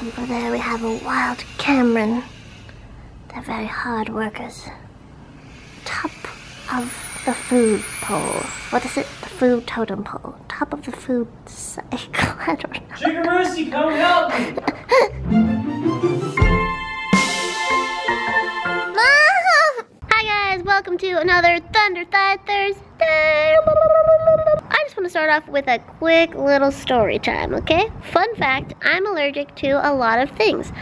Over there we have a wild Cameron. They're very hard workers. Top of the food pole. What is it? The food totem pole. Top of the food cycle. I don't know. Chikarusi, come help me! Hi guys, welcome to another Thunder Thigh Thursday. I just want to start off with a quick little story time, okay? Fun fact, I'm allergic to a lot of things.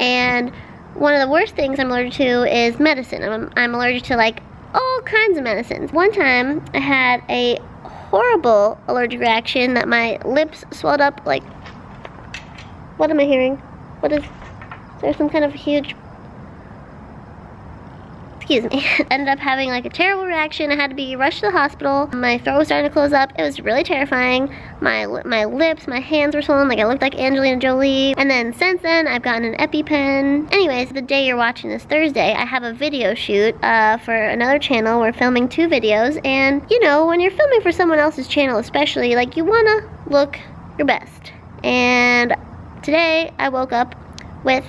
And one of the worst things I'm allergic to is medicine. I'm, I'm allergic to like all kinds of medicines. One time I had a horrible allergic reaction that my lips swelled up like, what am I hearing? What is, is there some kind of huge excuse me, ended up having like a terrible reaction. I had to be rushed to the hospital. My throat was starting to close up. It was really terrifying. My my lips, my hands were swollen, like I looked like Angelina Jolie. And then since then, I've gotten an EpiPen. Anyways, the day you're watching this Thursday, I have a video shoot uh, for another channel. We're filming two videos, and you know, when you're filming for someone else's channel, especially, like you wanna look your best. And today, I woke up with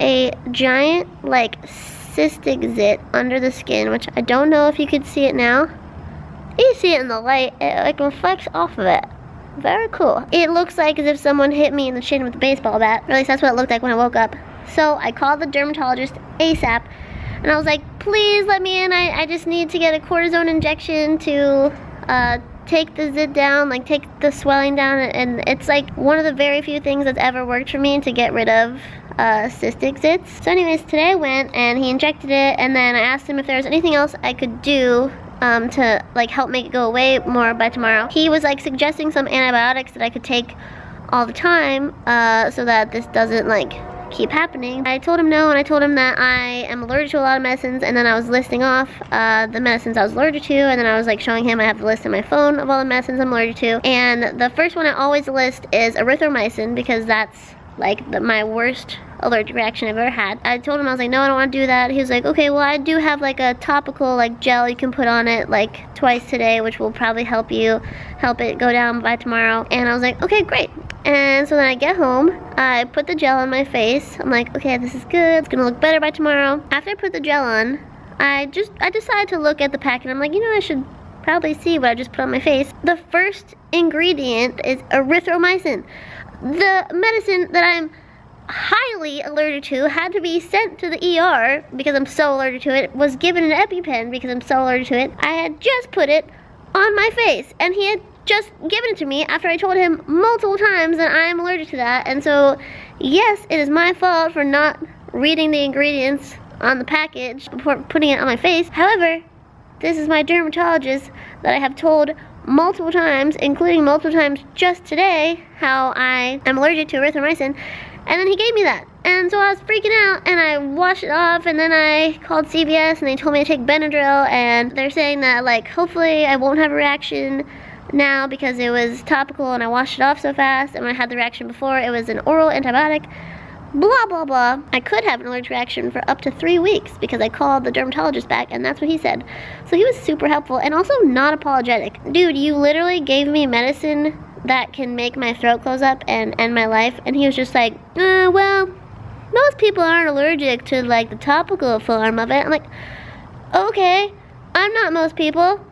a giant like cystic zit under the skin, which I don't know if you can see it now. You see it in the light, it like reflects off of it. Very cool. It looks like as if someone hit me in the chin with a baseball bat. At least that's what it looked like when I woke up. So I called the dermatologist ASAP and I was like, please let me in. I, I just need to get a cortisone injection to uh, take the zit down, like take the swelling down. And it's like one of the very few things that's ever worked for me to get rid of uh, cystic zits. So anyways, today I went and he injected it and then I asked him if there was anything else I could do um, to like help make it go away more by tomorrow. He was like suggesting some antibiotics that I could take all the time uh, so that this doesn't like keep happening. I told him no and I told him that I am allergic to a lot of medicines and then I was listing off uh, the medicines I was allergic to and then I was like showing him I have the list on my phone of all the medicines I'm allergic to and the first one I always list is erythromycin because that's like the, my worst allergic reaction I've ever had. I told him, I was like, no, I don't want to do that. He was like, okay, well, I do have like a topical like gel you can put on it like twice today, which will probably help you, help it go down by tomorrow. And I was like, okay, great. And so then I get home, I put the gel on my face. I'm like, okay, this is good. It's gonna look better by tomorrow. After I put the gel on, I just, I decided to look at the packet. I'm like, you know, I should probably see what I just put on my face. The first ingredient is erythromycin. The medicine that I'm highly allergic to had to be sent to the ER because I'm so allergic to it, was given an EpiPen because I'm so allergic to it. I had just put it on my face and he had just given it to me after I told him multiple times that I'm allergic to that. And so, yes, it is my fault for not reading the ingredients on the package before putting it on my face. However, this is my dermatologist that I have told multiple times, including multiple times just today, how I am allergic to erythromycin. And then he gave me that. And so I was freaking out and I washed it off and then I called CVS and they told me to take Benadryl and they're saying that like hopefully I won't have a reaction now because it was topical and I washed it off so fast and when I had the reaction before it was an oral antibiotic blah blah blah I could have an allergic reaction for up to three weeks because I called the dermatologist back and that's what he said so he was super helpful and also not apologetic dude you literally gave me medicine that can make my throat close up and end my life. And he was just like, uh, well, most people aren't allergic to like the topical form of it. I'm like, okay, I'm not most people.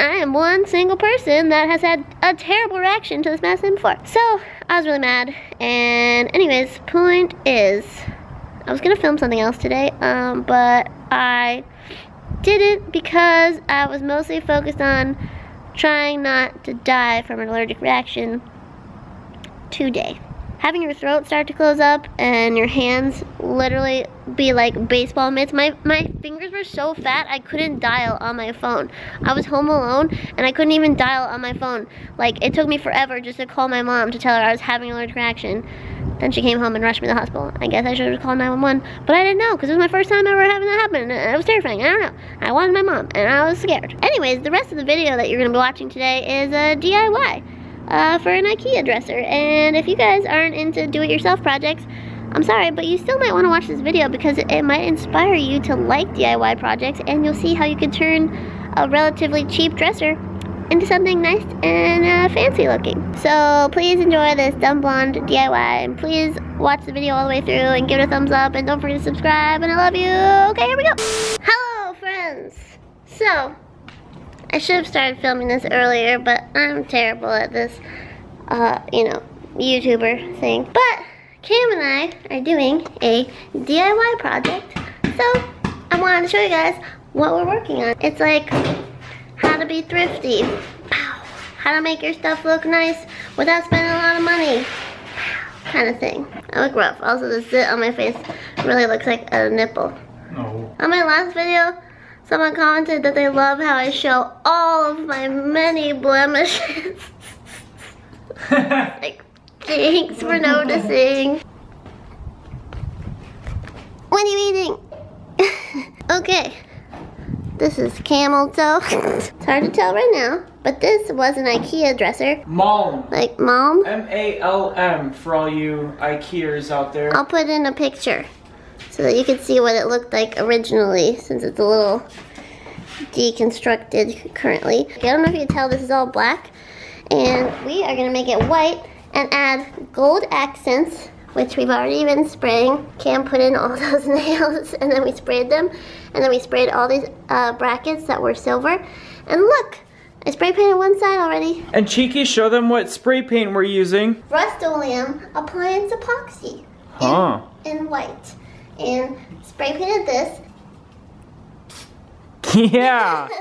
I am one single person that has had a terrible reaction to this medicine before. So, I was really mad. And anyways, point is, I was gonna film something else today, um, but I didn't because I was mostly focused on trying not to die from an allergic reaction today. Having your throat start to close up and your hands literally be like baseball mitts. My, my fingers were so fat I couldn't dial on my phone. I was home alone and I couldn't even dial on my phone. Like it took me forever just to call my mom to tell her I was having an allergic reaction. Then she came home and rushed me to the hospital. I guess I should have called 911, but I didn't know because it was my first time ever having that happen. It was terrifying. I don't know. I wanted my mom and I was scared. Anyways, the rest of the video that you're going to be watching today is a DIY uh, for an IKEA dresser. And if you guys aren't into do-it-yourself projects, I'm sorry, but you still might want to watch this video because it, might inspire you to like DIY projects and you'll see how you can turn a relatively cheap dresser into something nice and uh, fancy looking. So please enjoy this dumb blonde DIY and please watch the video all the way through and give it a thumbs up and don't forget to subscribe and I love you. Okay, here we go. Hello friends. So, I should have started filming this earlier, but I'm terrible at this, uh, you know, YouTuber thing. But Cam and I are doing a DIY project. So, I wanted to show you guys what we're working on. It's like how to be thrifty. How to make your stuff look nice without spending a lot of money. Kind of thing. I look rough. Also, the zit on my face really looks like a nipple. No. On my last video, someone commented that they love how I show all of my many blemishes. like, thanks for noticing. What are you eating? okay. This is camel toe. it's hard to tell right now, but this was an IKEA dresser. Malm. Like, mom, M-A-L-M for all you Ikeas out there. I'll put in a picture so that you can see what it looked like originally since it's a little deconstructed currently. I don't know if you can tell this is all black and we are gonna make it white and add gold accents which we've already been spraying. Cam put in all those nails and then we sprayed them and then we sprayed all these uh, brackets that were silver and look I spray painted one side already. And Cheeky, show them what spray paint we're using. Rust-Oleum appliance epoxy Huh. in white and spray painted this Yeah.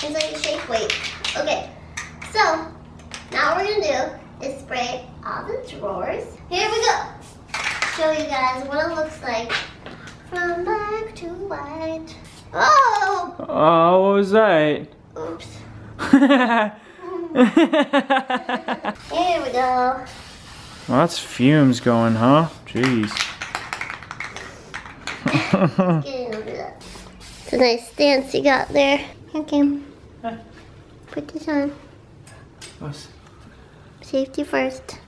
It's like a shake weight. Okay, so now what we're gonna do is spray all the drawers. Here we go. Show you guys what it looks like from black to white. Oh, Oh, what was that? oops. Here we go. That's fumes going, huh? Jeez. Getting over that. It's a nice stance you got there. Here, Kim. Huh. Put this on. Safety first.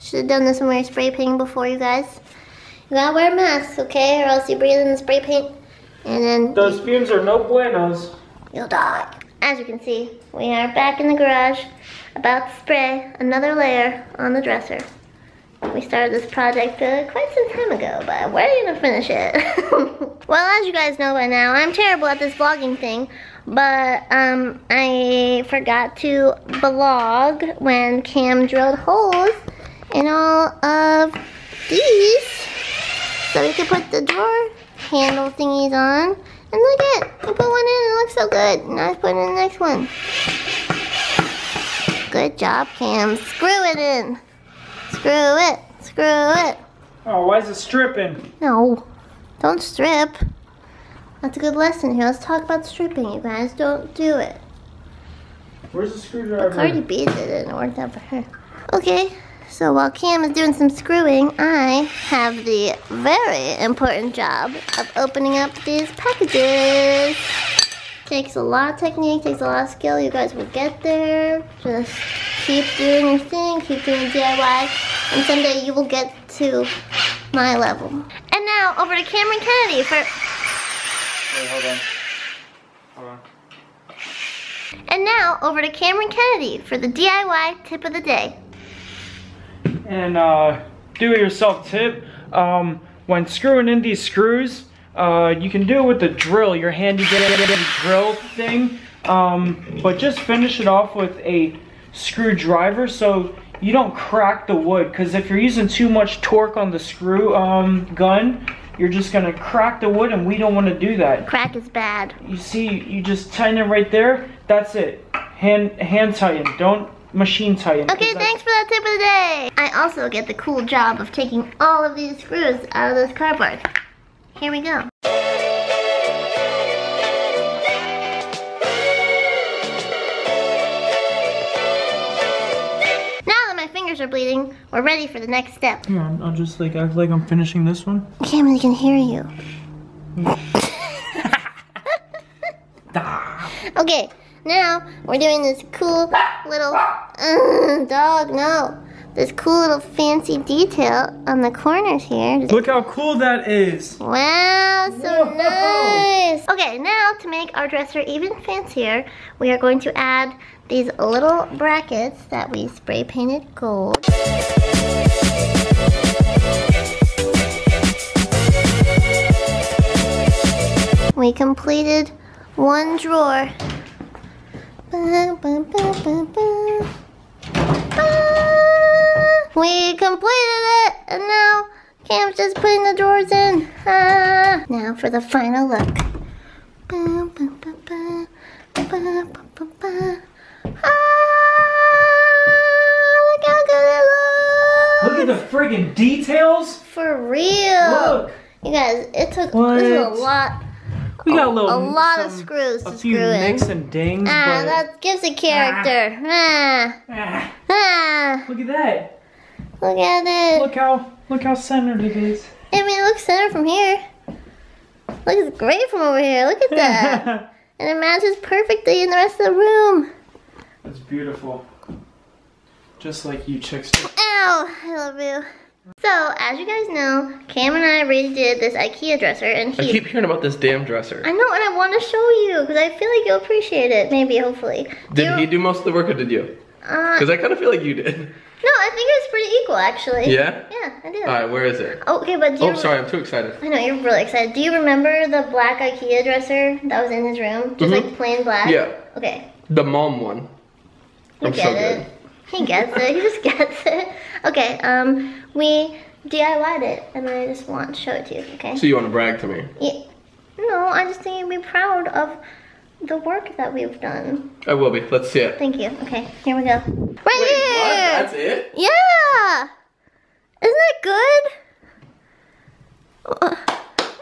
Should have done this when we were spray painting before, you guys. You gotta wear a mask, okay? Or else you breathe in the spray paint and then Those fumes are no buenos. you'll die. As you can see, we are back in the garage about to spray another layer on the dresser. We started this project uh, quite some time ago, but we're gonna finish it. well, as you guys know by now, I'm terrible at this vlogging thing, but um, I forgot to vlog when Cam drilled holes in all of these so we could put the drawer handle thingies on. And look at it, he put one in and it looks so good. Now he's putting in the next one. Good job, Cam. Screw it in. Screw it. Screw it. Oh, why is it stripping? No, don't strip. That's a good lesson here. Let's talk about stripping, you guys. Don't do it. Where's the screwdriver? Cardi B did it and it worked out for her. Okay, so while Cam is doing some screwing, I have the very important job of opening up these packages. Takes a lot of technique, takes a lot of skill. You guys will get there. Just keep doing your thing, keep doing DIY, and someday you will get to my level. And now over to Cameron Kennedy for Wait, hold on. Hold on. and now over to Cameron Kennedy for the DIY tip of the day. And uh, do-it-yourself tip. Um, when screwing in these screws, uh, you can do it with the drill, your handy dandy drill thing. Um, but just finish it off with a screwdriver so you don't crack the wood. Because if you're using too much torque on the screw um, gun, you're just gonna crack the wood, and we don't want to do that. Crack is bad. You see, you just tighten it right there. That's it. Hand hand tighten. Don't machine tighten. Okay, thanks for that tip of the day. I also get the cool job of taking all of these screws out of this cardboard. Here we go. Fingers are bleeding, we're ready for the next step. Here, I'll I'll just like act like I'm finishing this one. Cameron can hear you. Okay, now we're doing this cool little uh, dog. No, this cool little fancy detail on the corners here. Look how cool that is. Wow, so Whoa. nice. Okay, now to make our dresser even fancier, we are going to add these little brackets that we spray painted gold. We completed one drawer. Ba, ba, ba, We completed it, and now Cam's just putting the drawers in. Ah. Now for the final look. Ah, look how good it looks. Look at the friggin' details. For real. Look. You guys, it took this a lot, We got a little. a lot of screws to screw in. A few nicks and dings, Ah, but that gives a character. Ah, ah, ah, look at that. Look at it. Look how look how centered it is. I mean, it looks centered from here. Look, it's great from over here. Look at that. and it matches perfectly in the rest of the room. That's beautiful. Just like you chicks. do. Ow, I love you. So, as you guys know, Cam and I redid this IKEA dresser, and he- I keep hearing about this damn dresser. I know, and I want to show you because I feel like you'll appreciate it. Maybe, hopefully. Did You- he do most of the work or did you? Uh, Because I kind of feel like you did. No, I think it was pretty equal, actually. Yeah? Yeah, I did. Alright, where is it? Okay, but do you? Oh, sorry, I'm too excited. I know you're really excited. Do you remember the black IKEA dresser that was in his room, just Mhm. like plain black? Yeah. Okay. The mom one. You I'm get so it. good. He gets it. He just gets it. Okay. Um, we DIY'd it, and I just want to show it to you. Okay. So you want to brag to me? Yeah. No, I just think you'd be proud of the work that we've done. I will be. Let's see it. Thank you. Okay. Here we go. Right Wait, what? That's it? Yeah. Isn't that good?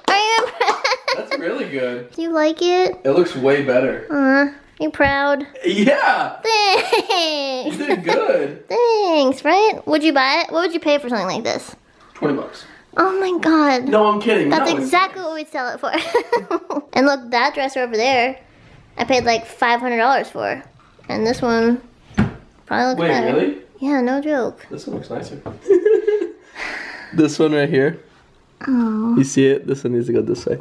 Are you impressed? That's really good. Do you like it? It looks way better. Uh, you proud? Yeah! Thanks. You Thanks. did good. Thanks, right? Would you buy it? What would you pay for something like this? 20 bucks. Oh my god. No, I'm kidding. That's no, exactly what we'd sell it for. and look, that dresser over there, I paid like $500 for. And this one probably looks Wait, better. really? Yeah, no joke. This one looks nicer. this one right here. Oh. You see it? This one needs to go this way.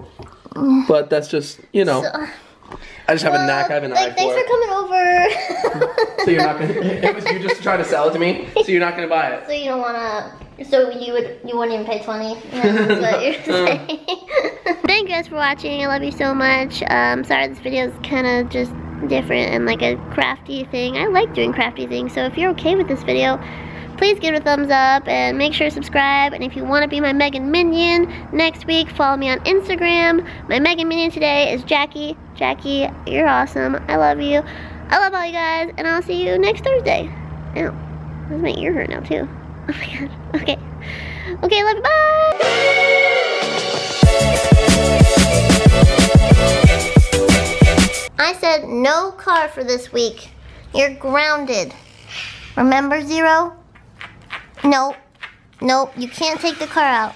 But that's just, you know, So, I just have a knack. I have an like, eye thanks for for it. coming over. So you're not gonna. It was you just trying to sell it to me. So you're not gonna buy it. So you don't wanna. So you would. You wouldn't even pay twenty. What you're saying. Thank you guys for watching. I love you so much. Um, sorry this video is kind of just different and like a crafty thing. I like doing crafty things. So if you're okay with this video, please give it a thumbs up and make sure to subscribe. And if you want to be my Meghan Minion next week, follow me on Instagram. My Meghan Minion today is Jackie. Jackie, you're awesome. I love you. I love all you guys, and I'll see you next Thursday. Ow. Does my ear hurt now too? Oh my god. Okay. Okay, love you. Bye. I said no car for this week. You're grounded. Remember, Zero? Nope. Nope. You can't take the car out.